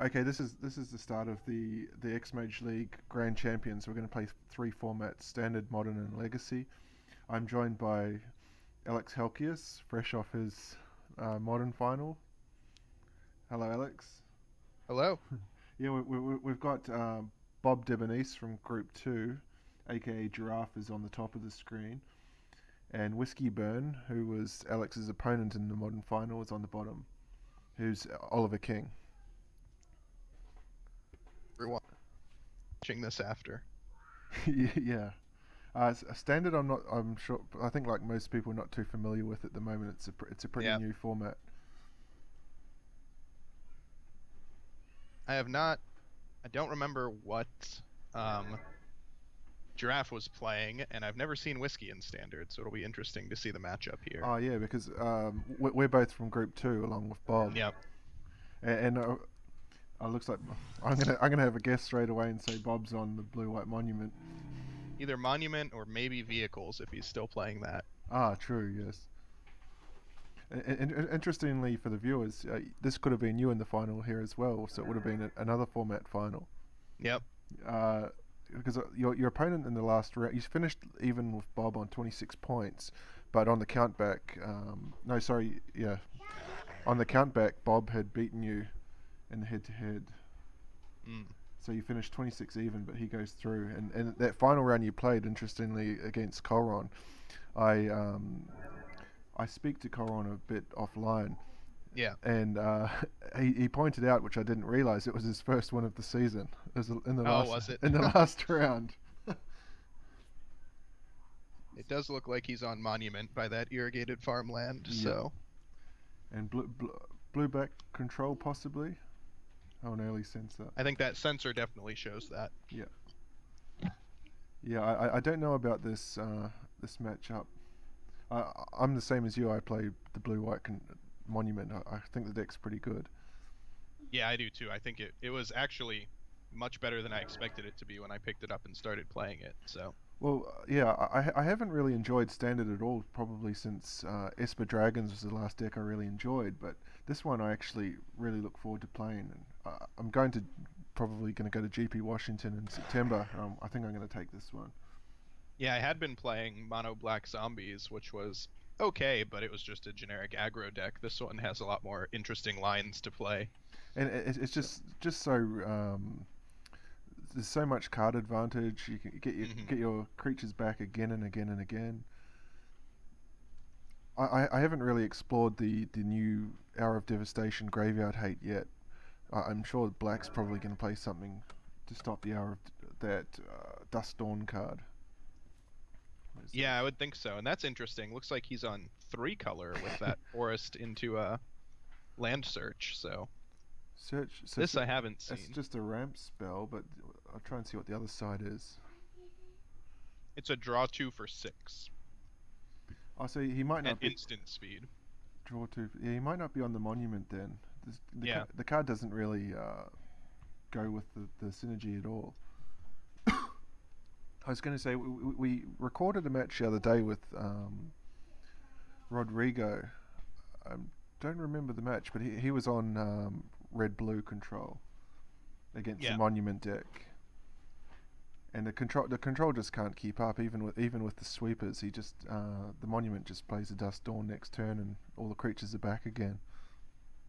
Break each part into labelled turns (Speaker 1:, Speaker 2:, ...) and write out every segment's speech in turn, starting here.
Speaker 1: Okay, this is this is the start of the the X Mage League Grand Champions. We're going to play three formats: Standard, Modern, and Legacy. I'm joined by Alex Halkias, fresh off his uh, Modern final. Hello, Alex.
Speaker 2: Hello.
Speaker 1: Yeah, we, we, we've got uh, Bob Debonise from Group Two, aka Giraffe, is on the top of the screen, and Whiskey Burn, who was Alex's opponent in the Modern final, is on the bottom. Who's Oliver King.
Speaker 2: Everyone watching this after.
Speaker 1: yeah. Uh, s- standard, I'm not. I'm sure. I think, like most people, are not too familiar with at the moment. It's a it's a pretty new format.
Speaker 2: I have not. I don't remember what um, Giraffe was playing, and I've never seen Whiskey in Standard, so it'll be interesting to see the matchup here.
Speaker 1: Oh yeah, because um, we- we're both from Group Two, along with Bob.
Speaker 2: Yep.
Speaker 1: A- And, uh, uh, looks like I'm gonna I'm gonna have a guess straight away and say Bob's on the Blue White Monument.
Speaker 2: Either Monument or maybe Vehicles if he's still playing that.
Speaker 1: Ah, true. Yes. And, and interestingly, for the viewers, uh, this could have been you in the final here as well, so it would have been a, another format final.
Speaker 2: Yep.
Speaker 1: uh, because uh, your your opponent in the last round, you finished even with Bob on 26 points, but on the countback, um, no, sorry, yeah, on the countback, Bob had beaten you in the head-to-head,
Speaker 2: Mm.
Speaker 1: so you finished 26 even, but he goes through, and and that final round you played, interestingly, against Colron, I um, I speak to Colron a bit offline.
Speaker 2: Yeah.
Speaker 1: And uh, he, he pointed out, which I didn't realize, it was his first one of the season. It was in the
Speaker 2: Oh,
Speaker 1: last,
Speaker 2: was it?
Speaker 1: in the last round.
Speaker 2: It does look like he's on Monument by that irrigated farmland,
Speaker 1: Yeah.
Speaker 2: so.
Speaker 1: And blue, blue, blue back control possibly. Oh, an early Censor.
Speaker 2: I think that Censor definitely shows that.
Speaker 1: Yeah, I, I- I don't know about this uh, this matchup. I, I'm the same as you. I play the blue white con- monument. I, I think the deck's pretty good.
Speaker 2: Yeah, I do too. I think it, it was actually much better than I expected it to be when I picked it up and started playing it, so.
Speaker 1: Well, uh, yeah, I, I haven't really enjoyed standard at all. Probably since uh, Esper Dragons was the last deck I really enjoyed. But this one I actually really look forward to playing. And uh, I'm going to probably going to go to GP Washington in September. Um, I think I'm going to take this one.
Speaker 2: Yeah, I had been playing Mono Black Zombies, which was okay, but it was just a generic aggro deck. This one has a lot more interesting lines to play.
Speaker 1: and it's just just so um, there's so much card advantage. You can get your
Speaker 2: Mhm.
Speaker 1: get your creatures back again and again and again. I, I, I haven't really explored the, the new Hour of Devastation Graveyard Hate yet. I, I'm sure Black's probably going to play something to stop the Hour of that uh, Dusk Dawn card.
Speaker 2: Yeah, I would think so, and that's interesting. Looks like he's on three color with that forest into a land search. So
Speaker 1: Search. So
Speaker 2: this I haven't seen.
Speaker 1: It's just a ramp spell, but I'll try and see what the other side is.
Speaker 2: It's a draw two for six.
Speaker 1: Oh, so he might not be
Speaker 2: instant speed.
Speaker 1: draw two. Yeah, he might not be on the monument then. The,
Speaker 2: Yeah.
Speaker 1: ca- the card doesn't really uh, go with the, the synergy at all. I was going to say we, we we recorded a match the other day with um, Rodrigo. I don't remember the match, but he he was on um, red blue control against
Speaker 2: Yeah.
Speaker 1: the monument deck. And the control the control just can't keep up even with even with the sweepers. He just uh, the monument just plays a dusk dawn next turn and all the creatures are back again.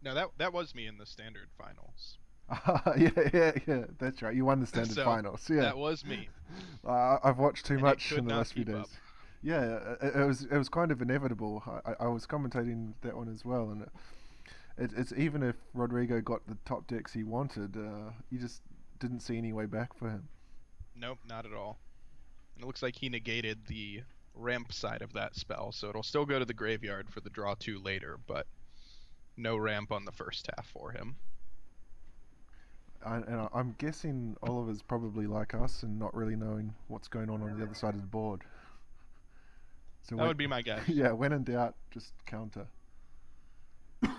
Speaker 2: No, that that was me in the standard finals.
Speaker 1: yeah, yeah, yeah. That's right. You won the standard
Speaker 2: So,
Speaker 1: finals. Yeah,
Speaker 2: That was me.
Speaker 1: uh, I've watched too
Speaker 2: And
Speaker 1: much in the last few days.
Speaker 2: up.
Speaker 1: Yeah, uh, it, it was it was kind of inevitable. I, I- was commentating that one as well, and it, it's even if Rodrigo got the top decks he wanted, uh, you just didn't see any way back for him.
Speaker 2: Nope, not at all. And it looks like he negated the ramp side of that spell, so it'll still go to the graveyard for the draw two later, but no ramp on the first half for him.
Speaker 1: I, and I'm guessing Oliver's probably like us and not really knowing what's going on on the other side of the board. So
Speaker 2: That
Speaker 1: when-
Speaker 2: would be my guess.
Speaker 1: yeah, when in doubt, just counter.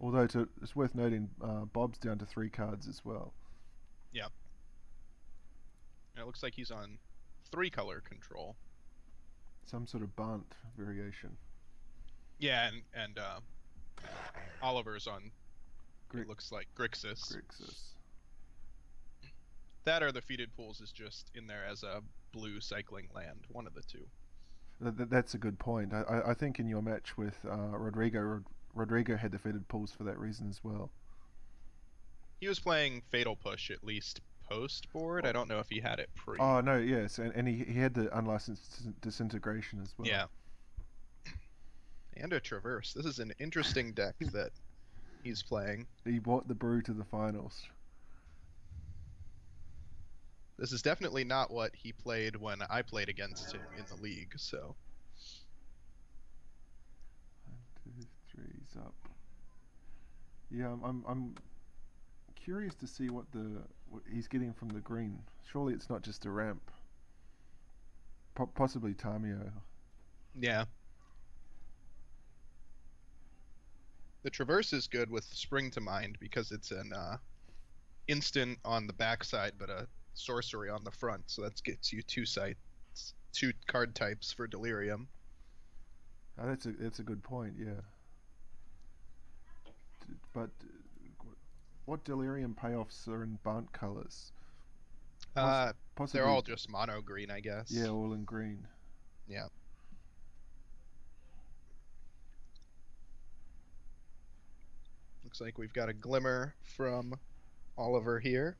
Speaker 1: Although to, it's worth noting, uh, Bob's down to three cards as well.
Speaker 2: Yeah. it looks like he's on three color control.
Speaker 1: Some sort of Bant variation.
Speaker 2: Yeah, and and uh, Oliver's on
Speaker 1: Gri-
Speaker 2: it looks like Grixis.
Speaker 1: Grixis.
Speaker 2: That or the Fetid Pools is just in there as a blue cycling land. One of the two.
Speaker 1: Th- th- that's a good point. I, I, think in your match with uh, Rodrigo, Rod- Rodrigo had defeated pools for that reason as well.
Speaker 2: He was playing Fatal Push at least post board. I don't know if he had it pre.
Speaker 1: Oh no, yes, and, and he, he had the unlicensed dis- disintegration as well.
Speaker 2: Yeah. And a Traverse. This is an interesting deck that he's playing.
Speaker 1: he brought the brew to the finals.
Speaker 2: This is definitely not what he played when I played against him in the league, so.
Speaker 1: One, two, three, he's up. Yeah, I'm, I'm, I'm curious to see what the what he's getting from the green. Surely it's not just a ramp. Po- possibly Tamiyo.
Speaker 2: Yeah. The Traverse is good with Spring to Mind because it's an uh, instant on the backside, but a sorcery on the front. So that gets you two sites, two card types for Delirium.
Speaker 1: Oh, that's a that's a good point. Yeah. But uh, what delirium payoffs are in Bant colors?
Speaker 2: Uh,
Speaker 1: Possibly.
Speaker 2: they're all just mono green, I guess.
Speaker 1: Yeah, all in green.
Speaker 2: Yeah. Looks like we've got a glimmer from Oliver here.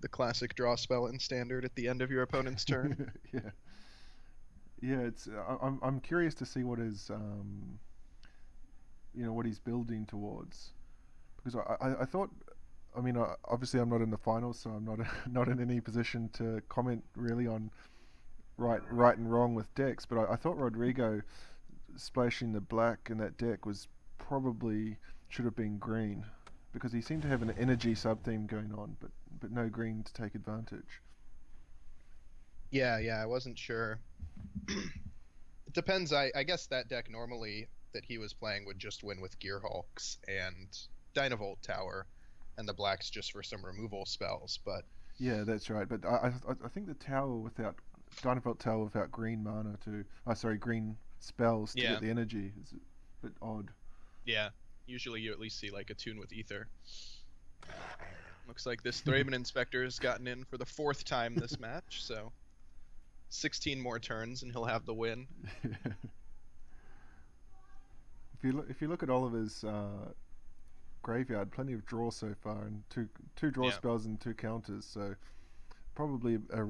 Speaker 2: The classic draw spell in standard at the end of your opponent's turn.
Speaker 1: yeah. Yeah, it's. I- I'm. I'm curious to see what his. Um, you know what he's building towards, because I. I, I thought. I mean, I, obviously, I'm not in the finals, so I'm not not in any position to comment really on right right and wrong with decks. But I, I thought Rodrigo splashing the black in that deck was probably should have been green, because he seemed to have an energy sub theme going on, but but no green to take advantage.
Speaker 2: Yeah, yeah, I wasn't sure. it depends. I, I guess that deck normally that he was playing would just win with Gear Hulks and Dynavolt Tower, and the blacks just for some removal spells. But
Speaker 1: Yeah, that's right. But I, I, I think the tower without Dynavolt tower without green mana to, oh sorry, green spells to
Speaker 2: Yeah.
Speaker 1: get the energy is a bit odd.
Speaker 2: yeah, usually you at least see like Attune with Aether. Looks like this Thraben Inspector has gotten in for the fourth time this match, so 16 more turns and he'll have the win.
Speaker 1: if you look, if you look at Oliver's uh, graveyard, plenty of draw so far, and two two draw
Speaker 2: Yeah.
Speaker 1: spells and two counters. So probably a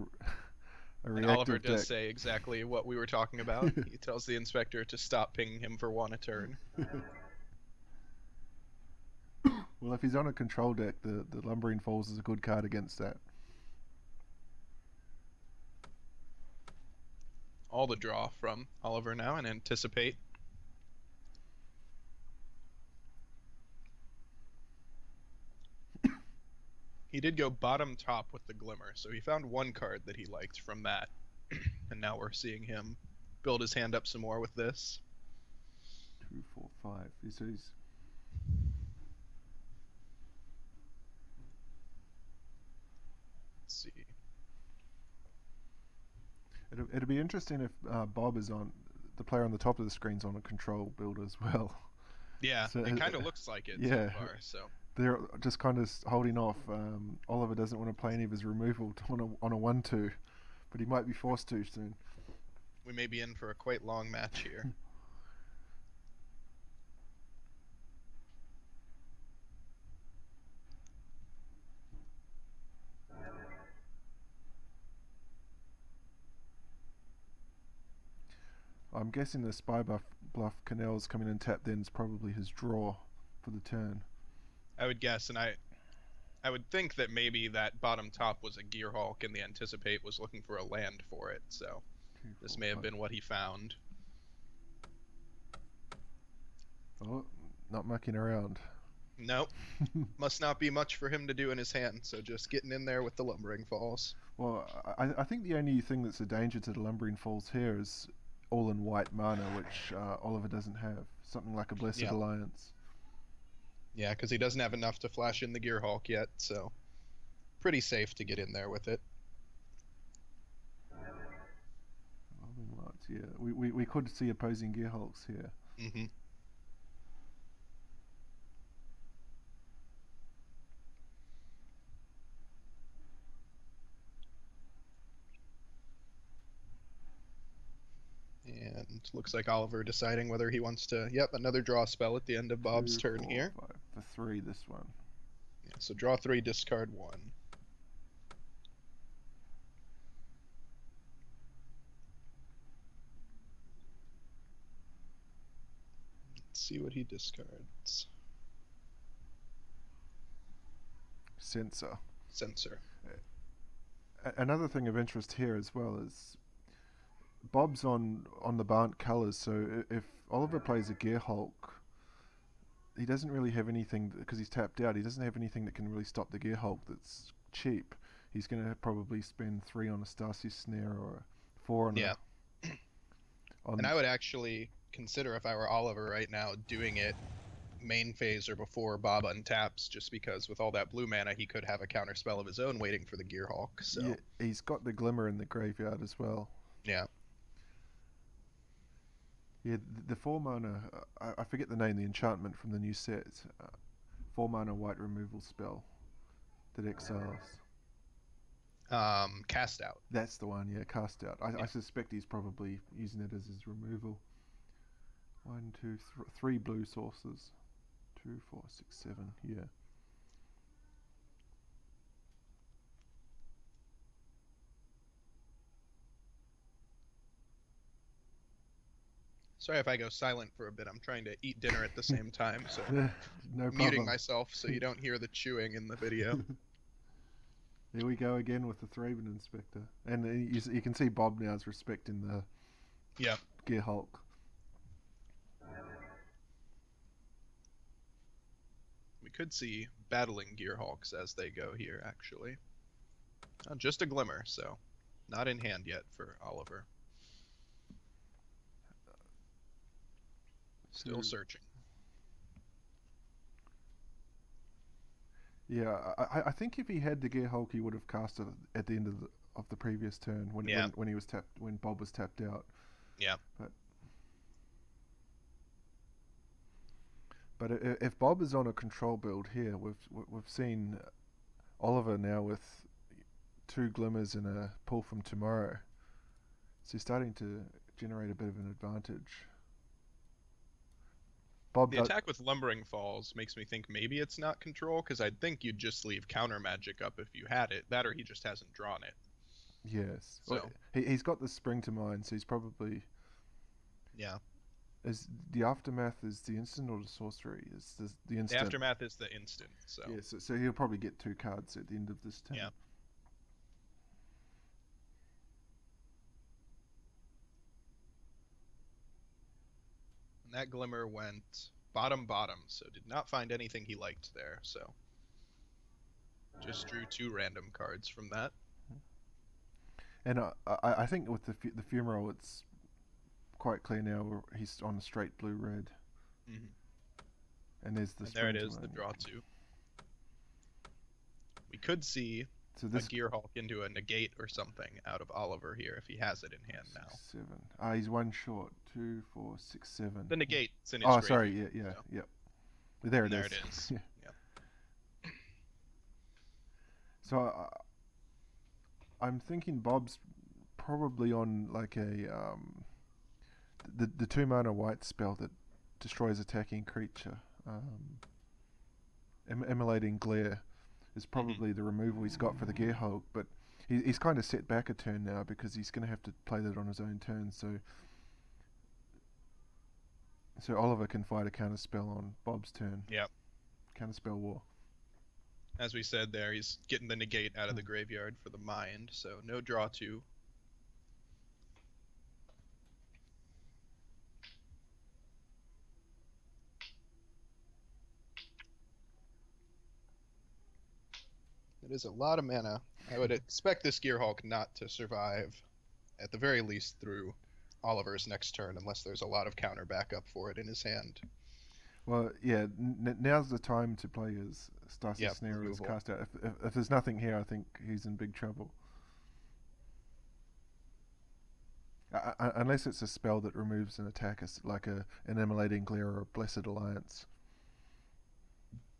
Speaker 2: And Oliver does
Speaker 1: deck.
Speaker 2: say exactly what we were talking about. he tells the inspector to stop pinging him for one a turn.
Speaker 1: well, if he's on a control deck, the the Lumbering Falls is a good card against that.
Speaker 2: all the draw from Oliver now and anticipate. Did go bottom top with the glimmer, so he found one card that he liked from that. and now we're seeing him build his hand up some more with this.
Speaker 1: Two, four, five. He's
Speaker 2: Let's see.
Speaker 1: It'll, it'll be interesting if uh, Bob is on the player on the top of the screen's on a control build as well.
Speaker 2: Yeah,
Speaker 1: So,
Speaker 2: it
Speaker 1: uh,
Speaker 2: kind of looks like it
Speaker 1: yeah.
Speaker 2: so far. So
Speaker 1: They're just kind of holding off. Um, Oliver doesn't want to play any of his removal on a on a one-two, but he might be forced to soon.
Speaker 2: we may be in for a quite long match here.
Speaker 1: I'm guessing the spy buff bluff Canals coming in tap then is probably his draw for the turn.
Speaker 2: I would guess, and I, I would think that maybe that bottom top was a Gear Hulk, and the Anticipate was looking for a land for it. So this may have been what he found.
Speaker 1: Oh, not mucking around.
Speaker 2: Nope, must not be much for him to do in his hand. So just getting in there with the Lumbering Falls.
Speaker 1: Well, I, I think the only thing that's a danger to the Lumbering Falls here is all in white mana, which uh, Oliver doesn't have. Something like a Blessed
Speaker 2: Yeah.
Speaker 1: Alliance.
Speaker 2: Yeah, because he doesn't have enough to flash in the Gear Hulk yet. So pretty safe to get in there with it.
Speaker 1: Yeah. We, we, we could see opposing Gear Hulks here.
Speaker 2: hmm looks like Oliver deciding whether he wants to. Yep, another draw spell at the end of Bob's
Speaker 1: Two,
Speaker 2: turn
Speaker 1: four,
Speaker 2: here.
Speaker 1: five. For three, this one.
Speaker 2: Yeah, so draw three, discard one. Let's see what he discards.
Speaker 1: Sensor.
Speaker 2: Censor.
Speaker 1: A- another thing of interest here as well is Bob's on on the Bant colours. So if Oliver plays a Gear Hulk, he doesn't really have anything because he's tapped out. He doesn't have anything that can really stop the Gear Hulk that's cheap. He's going to probably spend three on a Stasis snare or four on
Speaker 2: Yeah.
Speaker 1: a. On
Speaker 2: And I would actually consider if I were Oliver right now doing it main phase or before Bob untaps, just because with all that blue mana he could have a counter spell of his own waiting for the Gearhulk. So
Speaker 1: yeah, he's got the Glimmer in the graveyard as well.
Speaker 2: Yeah.
Speaker 1: Yeah, th- the four mana, I, I forget the name, the enchantment from the new set. Uh, four mana white removal spell that exiles.
Speaker 2: um, cast out.
Speaker 1: That's the one, yeah, cast out. I,
Speaker 2: Yeah.
Speaker 1: I suspect he's probably using it as his removal. One, two, th- three blue sources. Two, four, six, seven, yeah.
Speaker 2: Sorry if I go silent for a bit. I'm trying to eat dinner at the same time, so
Speaker 1: no problem.
Speaker 2: muting myself so you don't hear the chewing in the video.
Speaker 1: There we go again with the Thraben Inspector. And you, you can see Bob now is respecting the
Speaker 2: Yep.
Speaker 1: Gear Hulk.
Speaker 2: We could see battling Gearhulks as they go here, actually. Uh, just a glimmer, so not in hand yet for Oliver. Still searching.
Speaker 1: Yeah, I, I- I think if he had the Gear Hulk, he would have cast it at the end of the of the previous turn when
Speaker 2: Yeah.
Speaker 1: when, when he was tapped when Bob was tapped out.
Speaker 2: Yeah.
Speaker 1: But but if Bob is on a control build here, we've we've seen Oliver now with two glimmers and a pull from tomorrow. So he's starting to generate a bit of an advantage. Bob
Speaker 2: The
Speaker 1: does-
Speaker 2: attack with Lumbering Falls makes me think maybe it's not control, because I'd think you'd just leave counter magic up if you had it. That or he just hasn't drawn it.
Speaker 1: Yes. Well,
Speaker 2: So-
Speaker 1: he, he's got the spring to mind, so he's probably
Speaker 2: Yeah.
Speaker 1: is the aftermath is the instant or the sorcery is the the
Speaker 2: The
Speaker 1: instant.
Speaker 2: aftermath is the instant, so
Speaker 1: Yeah, so, so he'll probably get two cards at the end of this turn.
Speaker 2: Yeah. And that glimmer went bottom bottom, so did not find anything he liked there, so just drew two random cards from that.
Speaker 1: And uh, I I think with the the fumarole, it's quite clear now. He's on a straight blue red,
Speaker 2: Mhm.
Speaker 1: and there's the
Speaker 2: and there it
Speaker 1: spring
Speaker 2: the draw two. We could see
Speaker 1: So
Speaker 2: a
Speaker 1: this
Speaker 2: Gearhulk into a negate or something out of Oliver here if he has it in hand now.
Speaker 1: seven. Ah, he's one short. Two, four, six, seven.
Speaker 2: The negate's in
Speaker 1: Oh, sorry. Yeah, yeah, yep. There it
Speaker 2: There
Speaker 1: is.
Speaker 2: it is.
Speaker 1: Yeah.
Speaker 2: Yep.
Speaker 1: So uh, I'm thinking Bob's probably on like a um, the the two mana white spell that destroys attacking creature. Um, em- immolating glare is probably the removal he's got for the Gear Hulk, but he, he's kind of set back a turn now because he's going to have to play that on his own turn. So. So Oliver can fight a counter spell on Bob's turn.
Speaker 2: Yep.
Speaker 1: Counter spell war.
Speaker 2: As we said there, he's getting the negate out of
Speaker 1: Hmm.
Speaker 2: the graveyard for the mind, so no draw two. It is a lot of mana. I would expect this Gearhulk not to survive, at the very least, through Oliver's next turn, unless there's a lot of counter backup for it in his hand.
Speaker 1: Well, yeah. N- now's the time to play his Stasis
Speaker 2: Yep,
Speaker 1: Snare or cast out. If, if, if there's nothing here, I think he's in big trouble. Uh, uh, unless it's a spell that removes an attack, like a an immolating glare or a blessed alliance.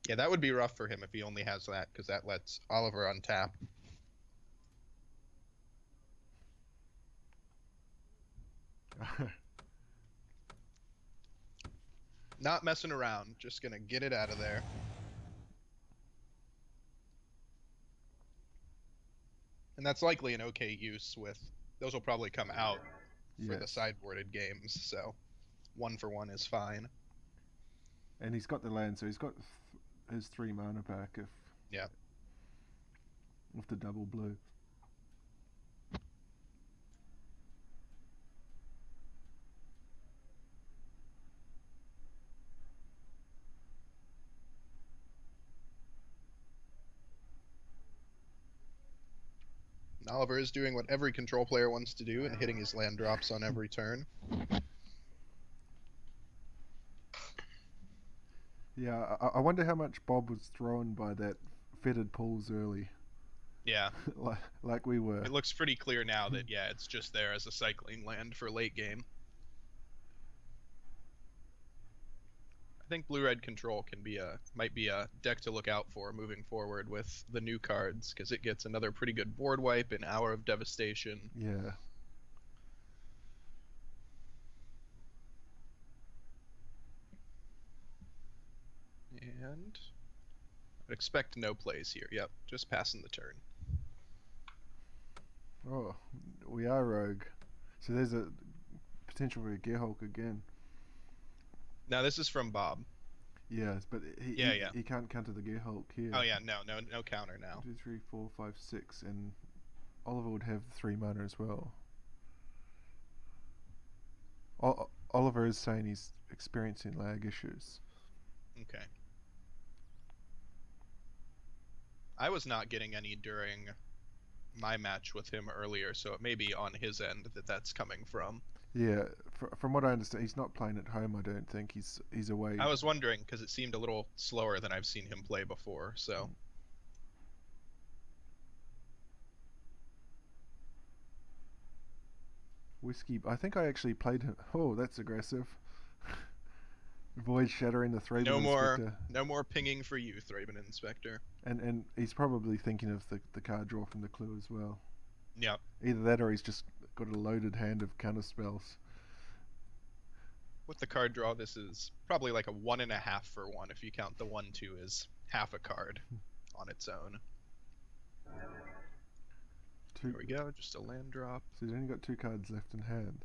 Speaker 2: Yeah, that would be rough for him if he only has that, because that lets Oliver untap. Not messing around, just gonna get it out of there. And that's likely an okay use with those will probably come out for the sideboarded games, so one for one is fine.
Speaker 1: And he's got the land, so he's got th- his three mana back if.
Speaker 2: Yeah.
Speaker 1: With the double blue.
Speaker 2: Oliver is doing what every control player wants to do and hitting his land drops on every turn.
Speaker 1: Yeah, I, I wonder how much Bob was thrown by that fetid pools early,
Speaker 2: Yeah,
Speaker 1: like, like we were.
Speaker 2: it looks pretty clear now that yeah, it's just there as a cycling land for late game. Think blue red control can be a might be a deck to look out for moving forward with the new cards because it gets another pretty good board wipe, an hour of devastation.
Speaker 1: Yeah.
Speaker 2: And I'd expect no plays here. Yep, just passing the turn.
Speaker 1: Oh, we are rogue. So there's a potential for a Gearhulk again.
Speaker 2: Now this is from Bob.
Speaker 1: Yes, but he,
Speaker 2: Yeah,
Speaker 1: he,
Speaker 2: yeah.
Speaker 1: he can't counter the Gearhulk here.
Speaker 2: Oh yeah, no, no, no counter now.
Speaker 1: Two, three, four, five, six, and Oliver would have three mana as well. O- Oliver is saying he's experiencing lag issues.
Speaker 2: Okay. I was not getting any during my match with him earlier, so it may be on his end that that's coming from.
Speaker 1: Yeah, fr- from what I understand, he's not playing at home. I don't think he's he's away.
Speaker 2: I was wondering because it seemed a little slower than I've seen him play before. So mm.
Speaker 1: Whiskey. I think I actually played him. Oh, that's aggressive. Void shattering the Thraben
Speaker 2: no more,
Speaker 1: Inspector.
Speaker 2: no more pinging for you, Thraben Inspector.
Speaker 1: And and he's probably thinking of the the card draw from the clue as well.
Speaker 2: Yep.
Speaker 1: Either that or he's just got a loaded hand of counter spells.
Speaker 2: With the card draw, this is probably like a one and a half for one if you count the one two as half a card hmm. on its own.
Speaker 1: Two.
Speaker 2: There we go, just a land drop.
Speaker 1: So he's only got two cards left in hand.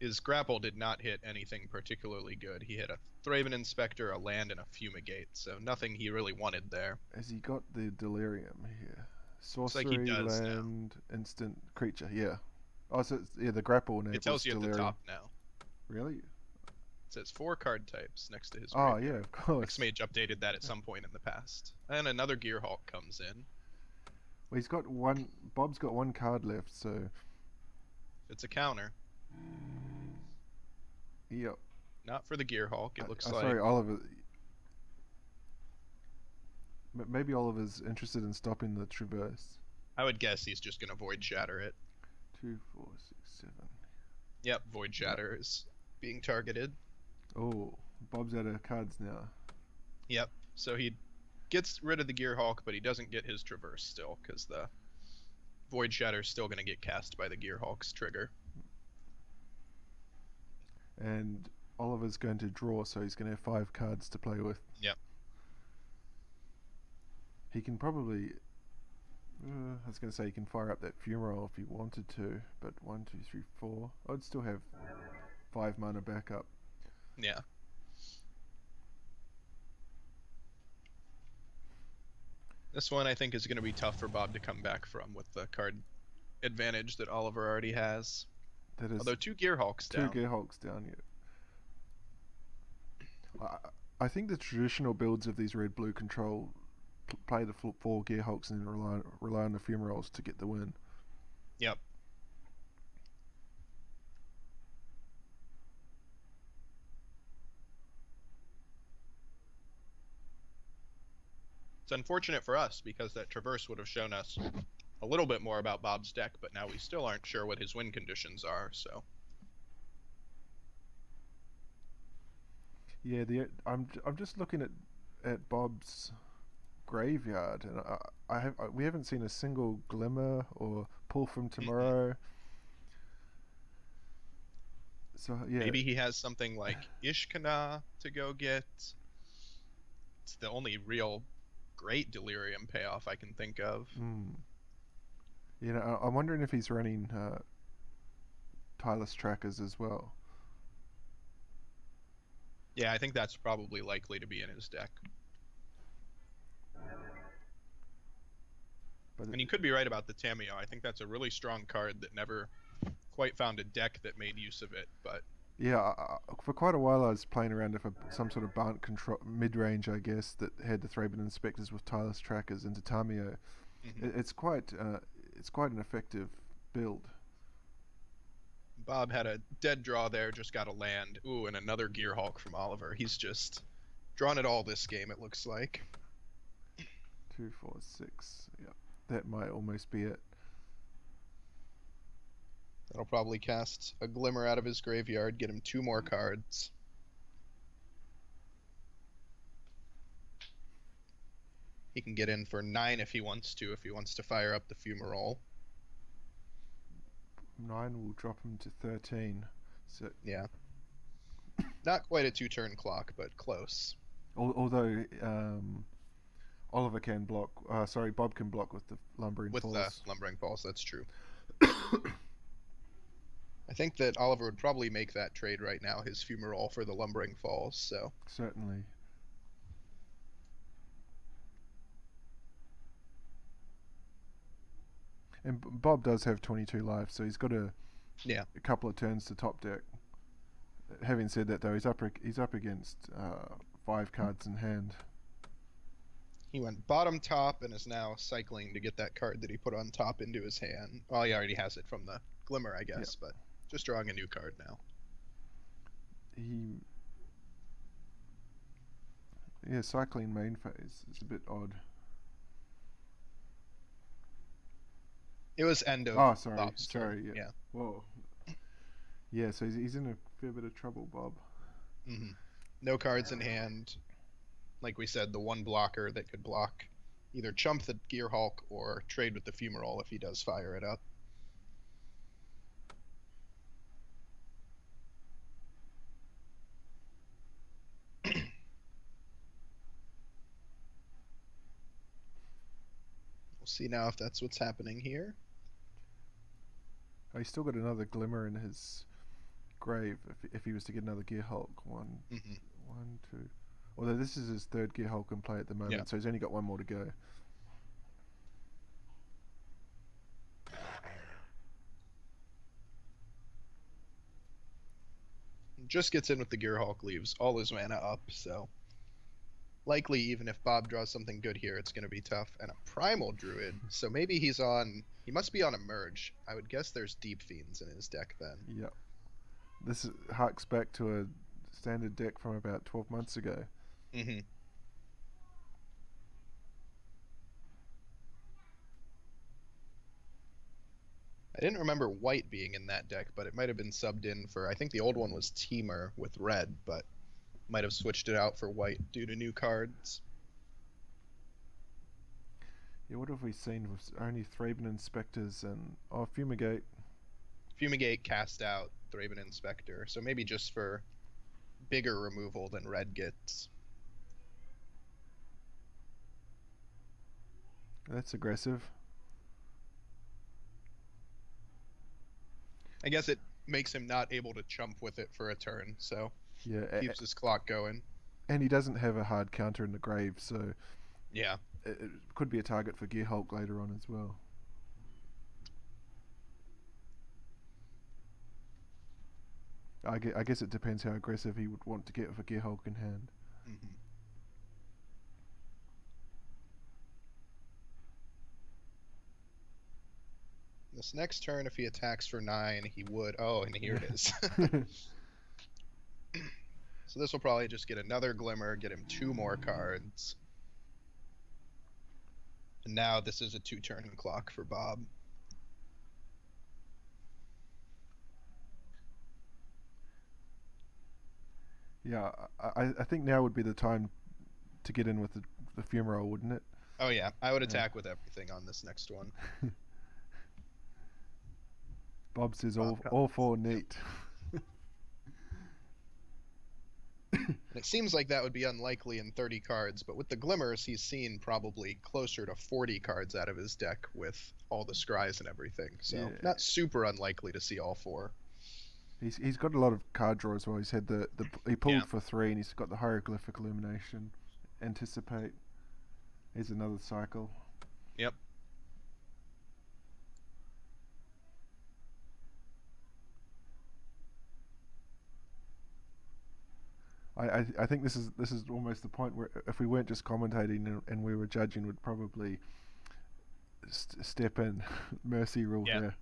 Speaker 2: His grapple did not hit anything particularly good. He hit a Thraben Inspector, a land, and a Fumigate, so nothing he really wanted there.
Speaker 1: Has he got the Delirium here?
Speaker 2: Like
Speaker 1: Sorcery,
Speaker 2: he does now.
Speaker 1: land, instant creature. Yeah. Oh, so it's, yeah, the grapple enables
Speaker 2: It tells you at the top now.
Speaker 1: Really?
Speaker 2: It says four card types next to his
Speaker 1: Oh
Speaker 2: graveyard.
Speaker 1: yeah, of course.
Speaker 2: Mixmage updated that at some point in the past. And another Gearhulk comes in.
Speaker 1: Well, he's got one. Bob's got one card left, so
Speaker 2: It's a counter.
Speaker 1: yeah.
Speaker 2: Not for the Gearhulk, it
Speaker 1: Uh,
Speaker 2: looks
Speaker 1: uh,
Speaker 2: like.
Speaker 1: Sorry, Oliver. Maybe Oliver's interested in stopping the traverse.
Speaker 2: I would guess he's just going to Void Shatter it.
Speaker 1: Two, four, six, seven.
Speaker 2: Yep, Void Shatter is being targeted.
Speaker 1: Oh, Bob's out of cards now.
Speaker 2: Yep. So he gets rid of the Gearhulk, but he doesn't get his Traverse still, because the Void Shatter is still going to get cast by the Gearhulk's trigger.
Speaker 1: And Oliver's going to draw, so he's going to have five cards to play with.
Speaker 2: Yep.
Speaker 1: He can probably. Uh, I was going to say he can fire up that fumarole if he wanted to, but one, two, three, four. I'd still have five mana backup.
Speaker 2: Yeah. This one I think is going to be tough for Bob to come back from with the card advantage that Oliver already has.
Speaker 1: That is
Speaker 2: Although two Gearhulks
Speaker 1: two
Speaker 2: down.
Speaker 1: Gearhulks down here. I, I think the traditional builds of these red blue control play the fl- four Gearhulks and rely, rely on the fumaroles to get the win.
Speaker 2: Yep. It's unfortunate for us because that traverse would have shown us a little bit more about Bob's deck, but now we still aren't sure what his win conditions are. So
Speaker 1: Yeah, the I'm I'm just looking at at Bob's graveyard, and I, I have I, we haven't seen a single glimmer or pull from tomorrow. So yeah,
Speaker 2: Maybe he has something like Ishkanah to go get. It's the only real great delirium payoff I can think of.
Speaker 1: Mm. You know, I- I'm wondering if he's running uh, Tireless Trackers as well.
Speaker 2: Yeah, I think that's probably likely to be in his deck.
Speaker 1: But
Speaker 2: And you could be right about the Tamiyo. I think that's a really strong card that never quite found a deck that made use of it. But
Speaker 1: yeah, for quite a while I was playing around with a, some sort of Bant control mid-range, I guess, that had the Thraben Inspectors with Tireless Trackers into Tamio.
Speaker 2: mhm.
Speaker 1: It, it's quite uh, it's quite an effective build.
Speaker 2: Bob had a dead draw there, just got a land. Ooh, and another Gear Hulk from Oliver. He's just drawn it all this game, it looks like.
Speaker 1: Two, four, six. Yeah, that might almost be it.
Speaker 2: That'll probably cast a glimmer out of his graveyard, get him two more cards. He can get in for nine if he wants to, if he wants to fire up the fumarole.
Speaker 1: Nine will drop him to thirteen. So
Speaker 2: Yeah. Not quite a two turn clock, but close.
Speaker 1: although um, Oliver can block, uh, sorry, Bob can block with the lumbering
Speaker 2: With
Speaker 1: falls.
Speaker 2: the lumbering falls, that's true. I think that Oliver would probably make that trade right now, his fumarole for the lumbering falls, so
Speaker 1: Certainly. And Bob does have 22 life, so he's got a
Speaker 2: Yeah.
Speaker 1: a couple of turns to top deck. Having said that, though, he's up he's up against uh, five cards in hand.
Speaker 2: He went bottom top and is now cycling to get that card that he put on top into his hand. Well, he already has it from the glimmer, I guess, but just drawing a new card now.
Speaker 1: He yeah, cycling main phase is a bit odd.
Speaker 2: It was end of
Speaker 1: Oh, sorry,
Speaker 2: Bob's turn,
Speaker 1: sorry, yeah.
Speaker 2: yeah.
Speaker 1: Whoa. Yeah, so he's, he's in a fair bit of trouble, Bob.
Speaker 2: hmm No cards in hand. Like we said, the one blocker that could block either chump the Gear Hulk or trade with the Fumarole if he does fire it up. we'll see now if that's what's happening here.
Speaker 1: Oh, he's still got another glimmer in his grave if, if he was to get another Gear Hulk. One,
Speaker 2: hmm
Speaker 1: one, two. Although this is his third Gear Hulk in play at the moment,
Speaker 2: Yeah.
Speaker 1: so he's only got one more to go.
Speaker 2: just gets in with the Gear Hulk, leaves all his mana up, so likely even if Bob draws something good here, it's going to be tough. And a Primal Druid, so maybe he's on. He must be on Emerge. I would guess there's Deep Fiends in his deck then.
Speaker 1: Yep. This harks back to a standard deck from about 12 months ago.
Speaker 2: Hmm I didn't remember white being in that deck, but it might have been subbed in for. I think the old one was Temur with red, but might have switched it out for white due to new cards.
Speaker 1: Yeah, what have we seen with only Thraben Inspectors and oh Fumigate?
Speaker 2: Fumigate cast out Thraben Inspector, so maybe just for bigger removal than red gets.
Speaker 1: That's aggressive.
Speaker 2: I guess it makes him not able to chump with it for a turn, so
Speaker 1: Yeah,
Speaker 2: keeps his clock going.
Speaker 1: and he doesn't have a hard counter in the grave, so
Speaker 2: Yeah.
Speaker 1: it, it could be a target for Gear Hulk later on as well. I gue- I guess it depends how aggressive he would want to get with a Gear Hulk in hand.
Speaker 2: This next turn, if he attacks for nine, he would. Oh, and here it is. so this will probably just get another glimmer, get him two more cards. And now this is a two turn clock for Bob.
Speaker 1: yeah, I, I- think now would be the time to get in with the, the fumarole, wouldn't it?
Speaker 2: Oh, yeah. I would
Speaker 1: Yeah.
Speaker 2: attack with everything on this next one.
Speaker 1: Bob says
Speaker 2: Bob
Speaker 1: all all four neat.
Speaker 2: And it seems like that would be unlikely in 30 cards, but with the Glimmers, he's seen probably closer to 40 cards out of his deck with all the scries and everything. So
Speaker 1: Yeah.
Speaker 2: not super unlikely to see all four.
Speaker 1: He's he's got a lot of card draw as well. He's had the, the he pulled
Speaker 2: Yeah.
Speaker 1: for three, and he's got the hieroglyphic illumination, anticipate. Here's another cycle.
Speaker 2: Yep.
Speaker 1: I, I, I think this is this is almost the point where if we weren't just commentating and, and we were judging, would probably st- step in, mercy rule
Speaker 2: Yeah.
Speaker 1: here.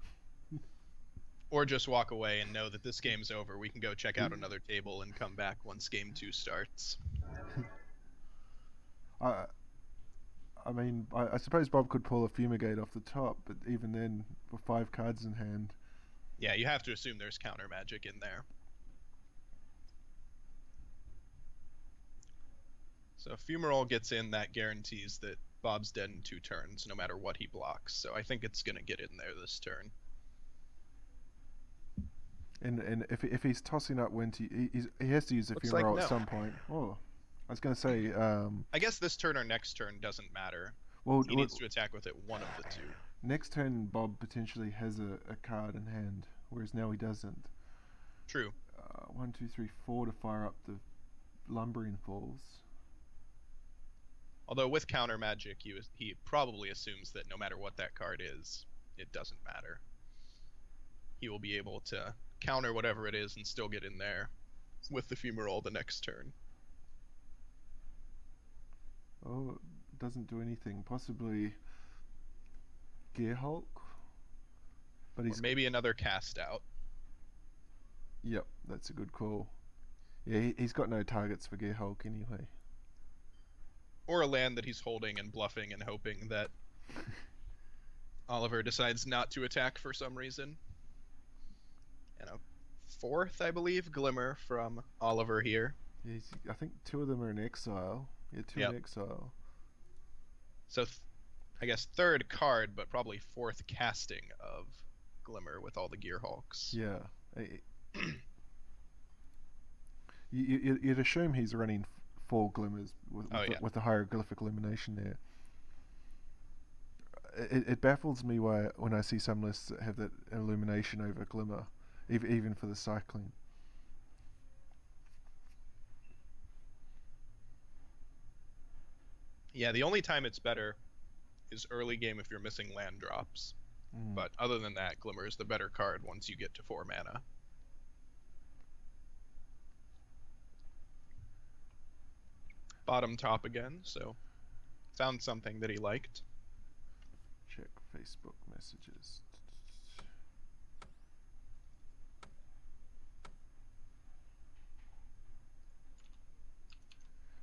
Speaker 2: Or just walk away and know that this game's over. We can go check out mm. another table and come back once game two starts.
Speaker 1: I I mean, I, I suppose Bob could pull a fumigate off the top, but even then, with five cards in hand,
Speaker 2: Yeah, you have to assume there's counter magic in there. So if Fumarole gets in, that guarantees that Bob's dead in two turns, no matter what he blocks. So I think it's going to get in there this turn.
Speaker 1: and and if if he's tossing up when to, he he has to use the
Speaker 2: Looks like no.
Speaker 1: at some point. Oh, I was going to say, um,
Speaker 2: I guess this turn or next turn doesn't matter.
Speaker 1: well,
Speaker 2: He
Speaker 1: well,
Speaker 2: needs to attack with it one of the two.
Speaker 1: next turn Bob potentially has a, a card in hand, whereas now he doesn't.
Speaker 2: True.
Speaker 1: Uh, one, two, three, four to fire up the lumbering falls.
Speaker 2: Although with counter magic, he was, he probably assumes that no matter what that card is, it doesn't matter. He will be able to counter whatever it is and still get in there with the fumarole the next turn.
Speaker 1: Oh, doesn't do anything. Possibly Gear Hulk, but
Speaker 2: Or
Speaker 1: he's
Speaker 2: maybe another cast out.
Speaker 1: Yep, that's a good call. Yeah, he, he's got no targets for Gear Hulk anyway.
Speaker 2: Or a land that he's holding and bluffing and hoping that Oliver decides not to attack for some reason. And a fourth, I believe, glimmer from Oliver here.
Speaker 1: He's, I think two of them are in exile. Yeah, two
Speaker 2: Yep.
Speaker 1: in exile.
Speaker 2: So th- I guess third card, but probably fourth casting of Glimmer with all the Gear Hulks.
Speaker 1: Yeah. You, you'd assume he's running four glimmers with, with,
Speaker 2: Oh,
Speaker 1: the,
Speaker 2: yeah.
Speaker 1: with the hieroglyphic illumination there. It, it baffles me why when I see some lists that have that illumination over glimmer, ev- even for the cycling.
Speaker 2: Yeah, the only time it's better is early game if you're missing land drops.
Speaker 1: Mm.
Speaker 2: But other than that, Glimmer is the better card once you get to four mana. Bottom top again, so found something that he liked.
Speaker 1: Check Facebook messages.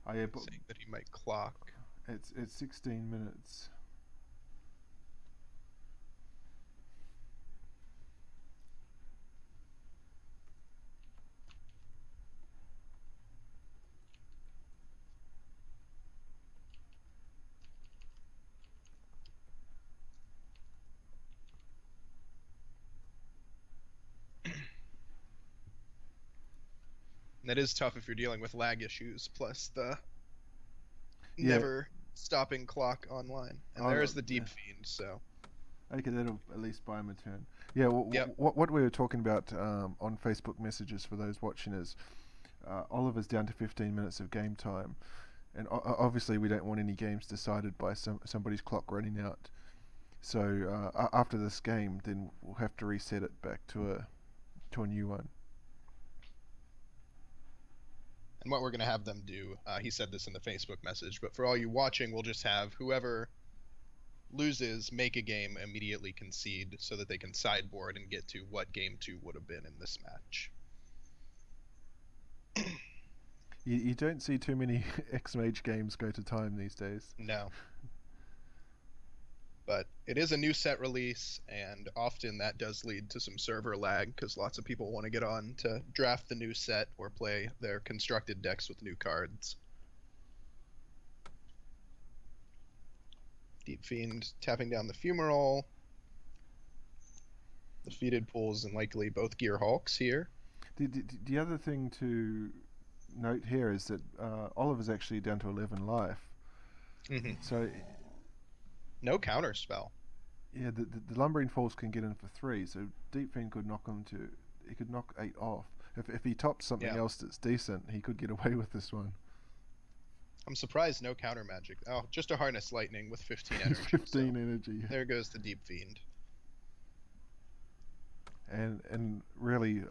Speaker 1: Oh yeah, but
Speaker 2: saying that he might clock.
Speaker 1: it's it's 16 minutes.
Speaker 2: That is tough if you're dealing with lag issues plus the
Speaker 1: Yeah.
Speaker 2: never stopping clock online. And
Speaker 1: Oh,
Speaker 2: there's the Deep
Speaker 1: yeah.
Speaker 2: Fiend, so
Speaker 1: Okay, that'll at least buy him a turn. Yeah, w-
Speaker 2: Yep.
Speaker 1: what what we were talking about um, on Facebook messages for those watching is uh, Oliver's down to 15 minutes of game time, and o- obviously we don't want any games decided by some somebody's clock running out. So uh, after this game, then we'll have to reset it back to a to a new one.
Speaker 2: And what we're going to have them do, uh, he said this in the Facebook message, but for all you watching, we'll just have whoever loses make a game immediately concede so that they can sideboard and get to what game two would have been in this match.
Speaker 1: You, you don't see too many X Mage games go to time these days.
Speaker 2: No. But it is a new set release, and often that does lead to some server lag because lots of people want to get on to draft the new set or play their constructed decks with new cards. Deep Fiend tapping down the Fumarole. Defeated pools and likely both Gear Hulks here.
Speaker 1: The, the, the other thing to note here is that uh, Oliver's actually down to 11 life.
Speaker 2: hmm
Speaker 1: So,
Speaker 2: No counter spell.
Speaker 1: yeah, the, the, the Lumbering Falls can get in for three, so Deep Fiend could knock him to. He could knock eight off. If, if he tops something
Speaker 2: Yeah.
Speaker 1: else that's decent, he could get away with this one.
Speaker 2: I'm surprised no counter magic. Oh, just a harness lightning with 15 energy. so
Speaker 1: 15 energy.
Speaker 2: There goes the deep fiend.
Speaker 1: And, and really,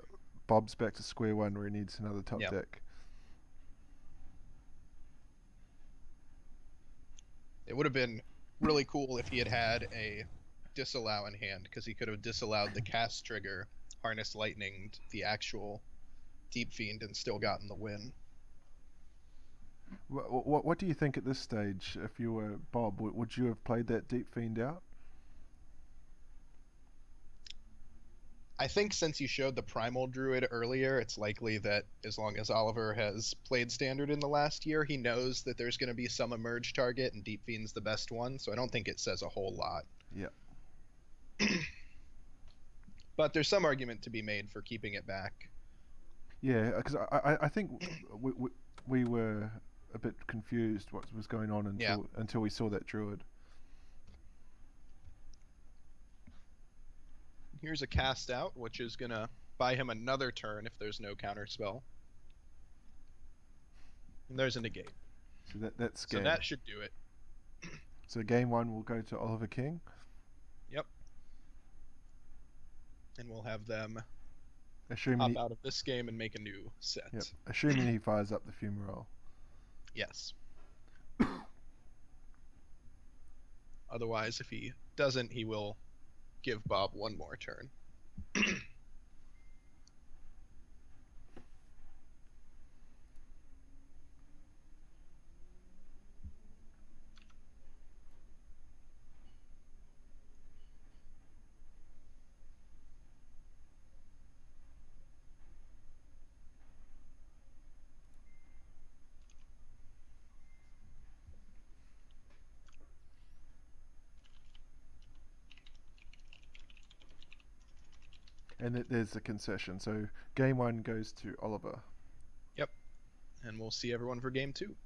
Speaker 1: Bob's back to square one where he needs another top
Speaker 2: Yeah.
Speaker 1: deck.
Speaker 2: It would have been really cool if he had had a disallow in hand because he could have disallowed the cast trigger, harness lightning the actual deep fiend, and still gotten the win.
Speaker 1: What, what, what do you think at this stage, if you were Bob, would you have played that Deep Fiend out?
Speaker 2: I think since you showed the primal druid earlier, it's likely that as long as Oliver has played standard in the last year, he knows that there's going to be some emerge target, and Deep Fiend's the best one. So I don't think it says a whole lot.
Speaker 1: Yeah.
Speaker 2: But there's some argument to be made for keeping it back.
Speaker 1: Yeah, because I, I, I think we, we, we were a bit confused what was going on until
Speaker 2: Yeah.
Speaker 1: until we saw that druid.
Speaker 2: Here's a cast out, which is going to buy him another turn if there's no counter spell. And there's a negate.
Speaker 1: So that that's
Speaker 2: So
Speaker 1: game.
Speaker 2: that should do it.
Speaker 1: So game one will go to Oliver King. Yep.
Speaker 2: And we'll have them
Speaker 1: Assuming
Speaker 2: hop
Speaker 1: he,
Speaker 2: out of this game and make a new set.
Speaker 1: yep, assuming he fires up the fumarole.
Speaker 2: Yes. Otherwise, if he doesn't, he will give Bob one more turn.
Speaker 1: And there's the concession. So game one goes to Oliver. Yep.
Speaker 2: And we'll see everyone for game two.